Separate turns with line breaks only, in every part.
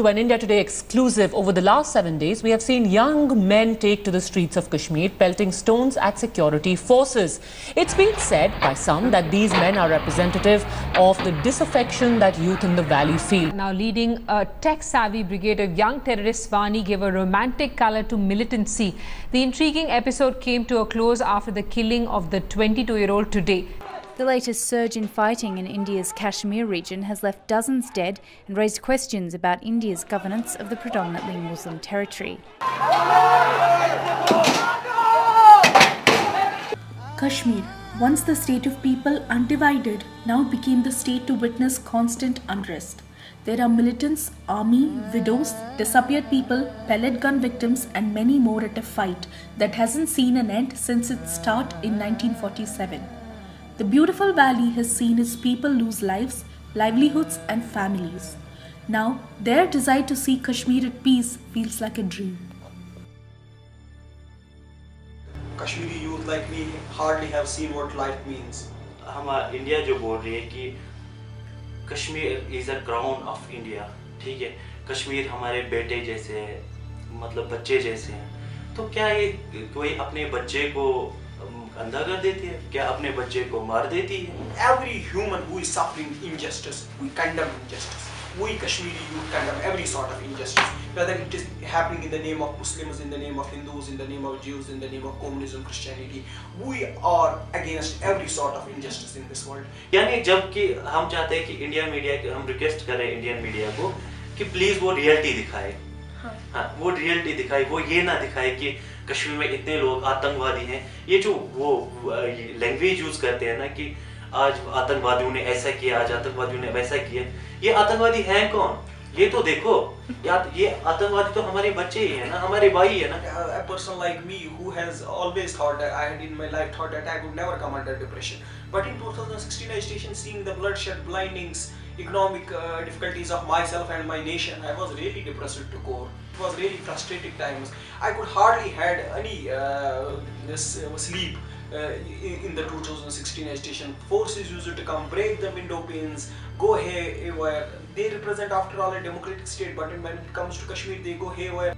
To an India Today exclusive, over the last seven days, we have seen young men take to the streets of Kashmir, pelting stones at security forces. It's been said by some that these men are representative of the disaffection that youth in the valley feel.
Now leading a tech-savvy brigade of young terrorists, Wani gave a romantic color to militancy. The intriguing episode came to a close after the killing of the 22-year-old today.
The latest surge in fighting in India's Kashmir region has left dozens dead and raised questions about India's governance of the predominantly Muslim territory.
Kashmir, once the state of people undivided, now became the state to witness constant unrest. There are militants, army, widows, disappeared people, pellet gun victims, and many more at a fight that hasn't seen an end since its start in 1947. The beautiful valley has seen its people lose lives, livelihoods, and families. Now, their desire to see Kashmir at peace feels like a dream.
Kashmiri youth like me hardly have seen what life means.
हमारा India जो बोल रही है कि Kashmir is a crown of India ठीक है कश्मीर हमारे बेटे जैसे है मतलब बच्चे जैसे हैं तो क्या ये कोई अपने बच्चे को अंधा कर देती है क्या अपने बच्चे को मार देती है
Every human who is suffering injustice, we condemn injustice. We Kashmiri youth condemn every sort of injustice, whether it is happening in the name of Muslims, in the name of Hindus, in the name of Jews, in the name of communism, Christianity. We are against every sort of injustice in this world.
यानी जबकि हम चाहते हैं कि India media हम request करें Indian media को कि प्लीज़ वो रियलिटी दिखाए हाँ वो रियलिटी दिखाए वो ये ना दिखाए कि कश्मीर में इतने लोग आतंकवादी हैं। ये जो वो लैंग्वेज यूज़ करते हैं ना कि आज आतंकवादियों ने ऐसा किया, आज आतंकवादियों ने वैसा किया, ये आतंकवादी हैं कौन? ये तो देखो यार तो ये आतंकवादी तो हमारे बच्चे ही है ना हमारे भाई है ना।
A person like me who has always thought I had in my life thought that I would never come under depression but in 2016 I station seeing the bloodshed blindings economic difficulties of myself and my nation I was really depressed to core it was really frustrating times I could hardly had any sleep Uh, in the 2016 station forces used to come break the window panes go haywire They represent, after all, a democratic state. But when it comes to Kashmir, they go haywire.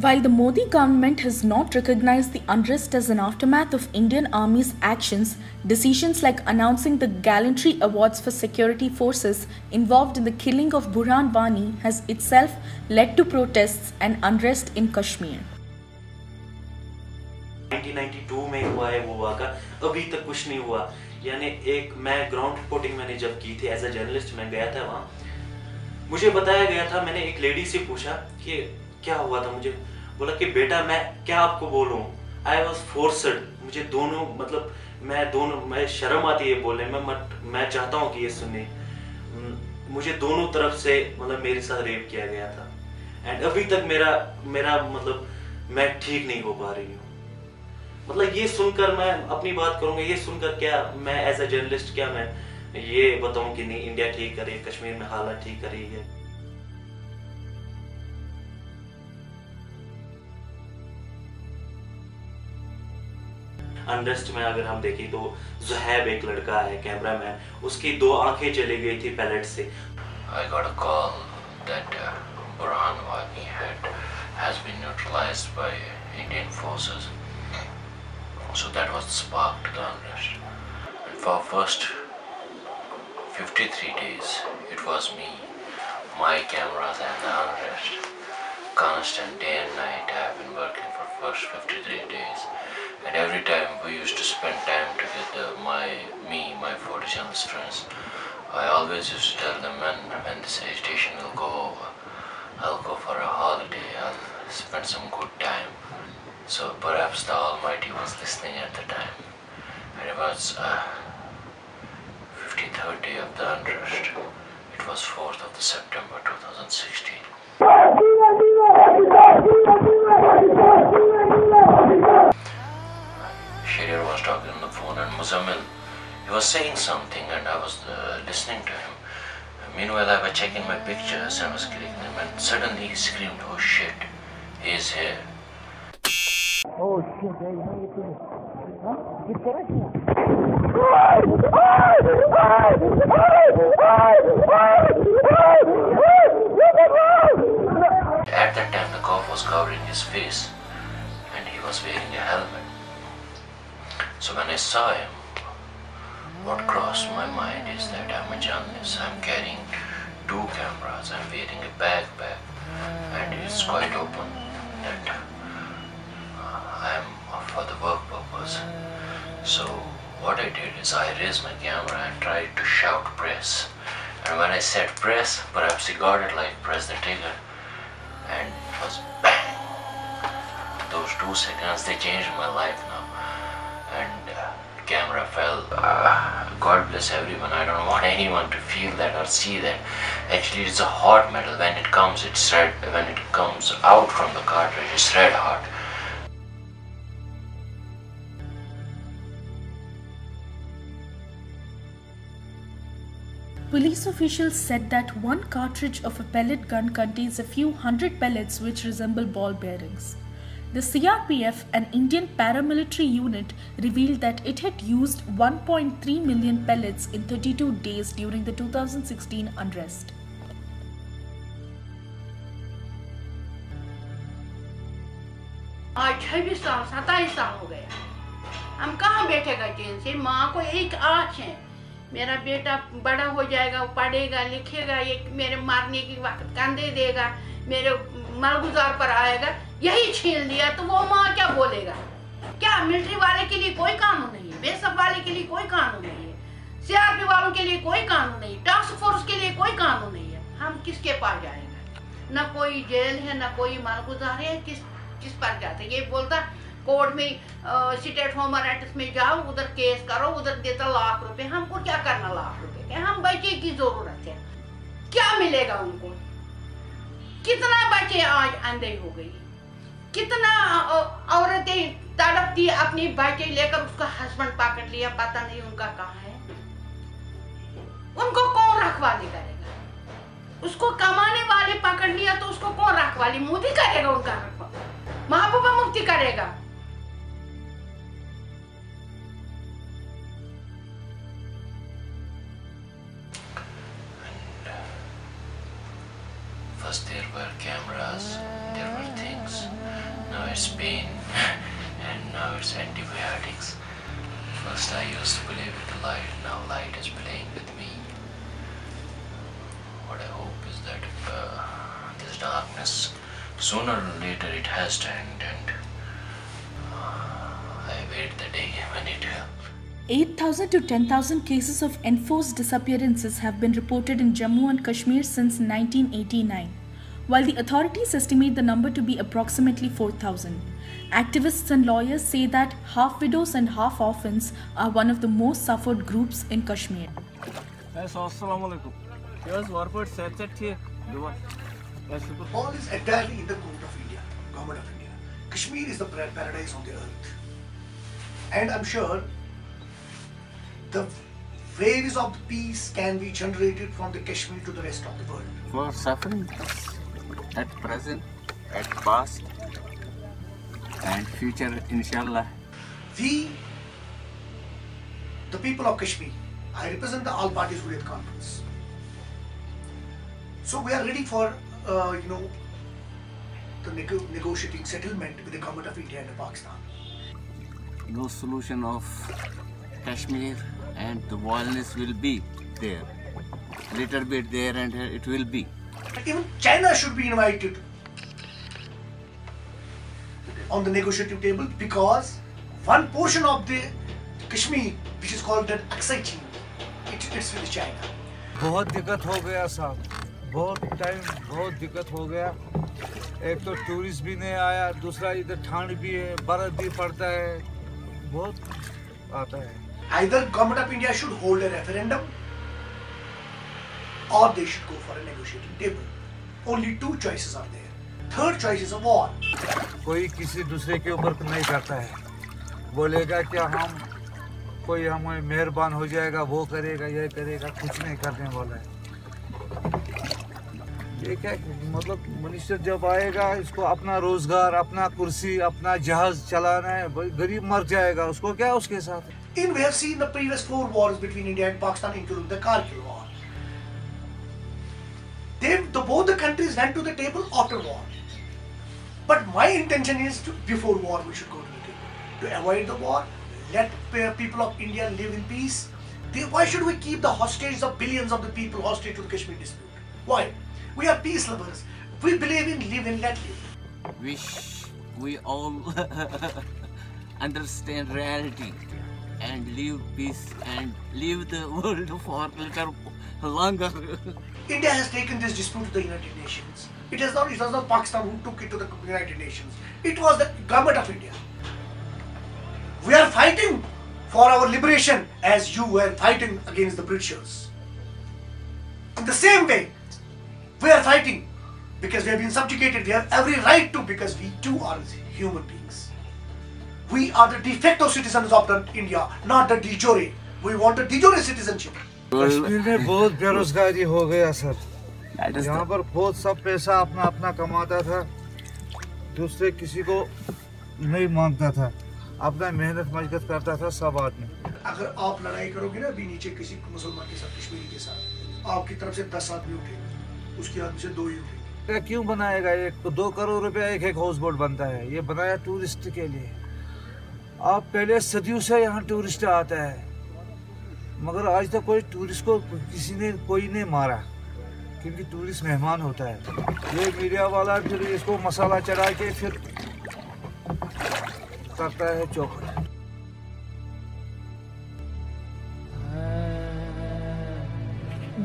While the Modi government has not recognized the unrest as an aftermath of Indian Army's actions, decisions like announcing the Gallantry Awards for security forces involved in the killing of Burhan Wani has itself led to protests and unrest in Kashmir.
1992 में हुआ है वो वाका अभी तक कुछ नहीं हुआ। यानी एक मैं ग्राउंड रिपोर्टिंग मैंने जब की थी एज अ जर्नलिस्ट मैं गया था वहाँ। मुझे बताया गया था, मैंने एक लेडी से पूछा कि क्या हुआ था मुझे? बोला कि बेटा मैं क्या आपको बोलूँ? आई वॉज़ फोर्सड मुझे दोनों मतलब मैं दोनों, मैं शर्म आती है बोलने में मत मैं चाहता हूँ कि ये सुने। मुझे दोनों तरफ़ से मतलब मेरे साथ रेप किया गया था। एंड अभी तक मेरा मेरा मतलब मैं ठीक नहीं हो पा रही हूँ। मतलब ये सुनकर मैं अपनी बात करूँगा ये सुनकर क्या मैं एज अ जर्नलिस्ट क्या मैं ये बताऊँ कि नहीं इंडिया ठीक करे कश्मीर में हालात ठीक करे ये अनरेस्ट में अगर हम देखें तो जुहैब एक लड़का है कैमरामैन उसकी दो आँखें चली गई थी पैलेट से
I got a call that uh, Burhan Wani had has been neutralized by Indian. So that was sparked the unrest. And for first 53 days, it was me, my cameras and the unrest. Constant day and night I have been working for first 53 days. And every time we used to spend time together, my, me, my 40 journalist friends. I always used to tell them when, when this agitation will go over, I'll go for a holiday, I'll spend some good time. So perhaps the Almighty was listening at the time. And it was uh, 53rd day of the unrest. It was 4th of September 2016. Sharir was talking on the phone and Muzammil, he was saying something and I was uh, listening to him. Meanwhile, I was checking my pictures and was clicking them and suddenly he screamed, oh shit, he is here.
Oh shit, hey, you know you.
At that time, the cough was covering his face and he was wearing a helmet. So when I saw him, what crossed my mind is that I'm a journalist. I'm carrying two cameras. I'm wearing a backpack, and it's quite open I I raised my camera and tried to shout press. And when I said press, perhaps he got it like press the trigger, and it was bang. Those two seconds they changed my life now, and uh, camera fell. Uh, God bless everyone. I don't want anyone to feel that or see that. Actually, it's a hot metal. When it comes, it's red. When it comes out from the cartridge, it's red hot.
Police officials said that one cartridge of a pellet gun contains a few hundred pellets which resemble ball bearings. The CRPF, an Indian paramilitary unit, revealed that it had used 1.3 million pellets in 32 days during the 2016 unrest.
आज छब्बीस साल सत्ताईस साल हो गया हम कहाँ बैठेगा चैन से माँ को एक आँच है मेरा बेटा बड़ा हो जाएगा, वो पढ़ेगा, लिखेगा, ये मेरे मारने की वक्त कंधे देगा, मेरे मलगुजार पर आएगा, यही छीन लिया तो वो माँ क्या बोलेगा? क्या मिलिट्री वाले के लिए कोई कानून नहीं है? बेसब वाले के लिए कोई कानून नहीं है। सीआरपी वालों के लिए कोई कानून नहीं टास्क फोर्स के लिए कोई कानून नहीं है। हम किसके पास जाएँगे? न कोई जेल है, न कोई मालगुजार है, किस किस पर जाते ये बोलता कोर्ट में स्टेट होम अरेंटिस में जाओ, उधर केस करो, उधर देता लाख रुपए। हमको क्या करना लाख रुपए के? हम बच्चे की ज़रूरत है। क्या मिलेगा उनको? कितना बच्चे आज अंधे हो गई कितना औरतें तड़पती अपनी बच्चे लेकर उसका हस्बैंड पकड़ लिया, पता नहीं उनका कहाँ है। उनको कौन रखवाली करेगा? उसको कमाने वाले पकड़ लिया तो उसको कौन रखवाली? मोदी करेगा उनका रखवाली। महबूबा मुफ्ती करेगा।
Light, is playing with me. What I hope is that uh, this darkness, sooner or later it has to end and uh, I wait the day when it will.
8,000 to 10,000 cases of enforced disappearances have been reported in Jammu and Kashmir since 1989, while the authorities estimate the number to be approximately 4,000. Activists and lawyers say that half widows and half orphans are one of the most suffered groups in Kashmir.
All is entirely in the court of India, government of India. Kashmir is the pra- paradise on the earth. And I'm sure the waves of peace can be generated from the Kashmir to the rest of the world.
for suffering at present, at past, and future, inshallah.
We, the people of Kashmir, I represent the all parties Hurriyat conference. So we are ready for, uh, you know, the nego- negotiating settlement with the government of India and Pakistan.
No solution of Kashmir, and the violence will be there. Little bit there, and it will be.
Even China should be invited on the negotiating table because one portion of the Kashmir, which is called the Aksai Chin, it, it's with China.
बहुत दिक्कत हो गया साहब बहुत time बहुत दिक्कत हो गया एक तो टूरिस्ट भी नहीं आया दूसरा इधर ठंड भी है बर्फ़ भी पड़ता है बहुत आता है
Either government of India should hold a referendum or they should go for a negotiating table. Only two choices are there. Is a
कोई किसी दूसरे के ऊपर नहीं करता है। बोलेगा क्या हम कोई हमें मेहरबान हो जाएगा वो करेगा ये करेगा कुछ नहीं करने वाला है। ये क्या मतलब मनुष्य जब आएगा इसको अपना रोज़गार अपना कुर्सी अपना जहाज़ चलाना है गरीब मर जाएगा उसको क्या उसके साथ?
In we have seen the previous four wars between India and Pakistan, including the Kargil war. Went to the table after war. But my intention is to, before war we should go to the table. To avoid the war, let people of India live in peace. Why should we keep the hostages of billions of the people hostage to the Kashmir dispute? Why? We are peace lovers. We believe in live and let live.
Wish we all understand reality and live peace and live the world for little longer.
India has taken this dispute to the United Nations. It is not, it was not Pakistan who took it to the United Nations. It was the government of India. We are fighting for our liberation as you were fighting against the Britishers. In the same way, we are fighting because we have been subjugated. We have every right to because we too are human beings. We are the de facto citizens of India, not the de jure. We want a de jure citizenship.
Kashmir में बहुत बेरोजगारी हो गया sir. यहाँ पर बहुत सब पैसा अपना अपना कमाता था दूसरे किसी को नहीं माँगता था। अपना मेहनत मजगत करता था सब आदमी।
अगर आप लड़ाई करोगे ना अभी नीचे किसी मुसलमान के साथ कश्मीरी के साथ आपकी तरफ़ से दस आदमी उठे उसकी आदमी से दो ही उठे
क्यों बनाएगा? एक तो दो करोड़ रुपया एक एक हाउस बोट बनता है। ये बनाया टूरिस्ट के लिए। आप पहले सदियों से यहाँ टूरिस्ट आता है। मगर आज तक कोई टूरिस्ट को किसी ने कोई ने मारा क्योंकि टूरिस्ट मेहमान होता है ये मीडिया वाला फिर इसको मसाला चढ़ा के फिर करता है चौकट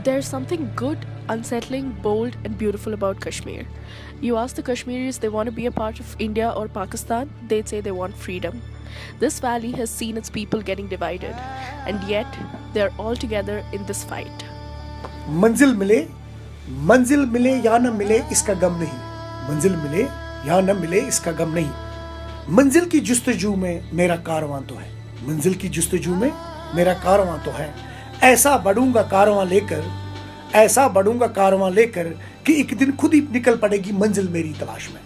There's something good, unsettling, bold, and beautiful about Kashmir. You ask the Kashmiris they want to be a part of India or Pakistan, they'd say they want freedom. This valley has seen its people getting divided, and yet they're all together in this fight.
मंजिल मिले मंजिल मिले या न मिले इसका गम नहीं। मंजिल मिले या न मिले इसका गम नहीं। मंजिल की जुस्तजू में मेरा कारवां तो है। मंजिल की जुस्तजू में मेरा कारवां तो है। ऐसा बढ़ूँगा कारवां लेकर ऐसा बढ़ूँगा कारवां लेकर कि एक दिन खुद ही निकल पड़ेगी मंजिल मेरी तलाश में।